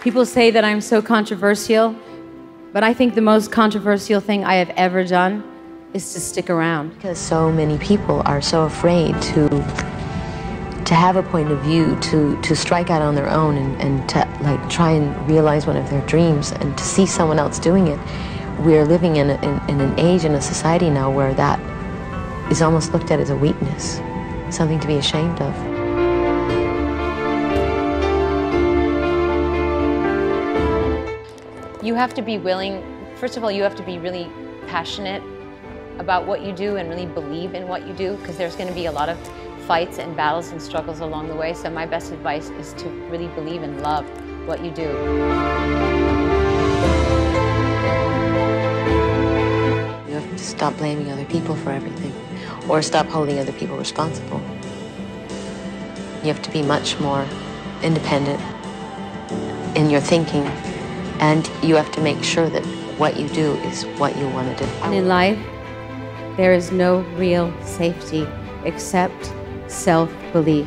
People say that I'm so controversial, but I think the most controversial thing I have ever done is to stick around. Because so many people are so afraid to to have a point of view, to, to strike out on their own and, and to like try and realize one of their dreams and to see someone else doing it. We're living in, a, in, in an age and a society now where that is almost looked at as a weakness, something to be ashamed of. You have to be willing, first of all, you have to be really passionate about what you do and really believe in what you do because there's going to be a lot of fights and battles and struggles along the way. So my best advice is to really believe and love what you do. You have to stop blaming other people for everything or stop holding other people responsible. You have to be much more independent in your thinking and you have to make sure that what you do is what you want to do. And in life, there is no real safety except self belief.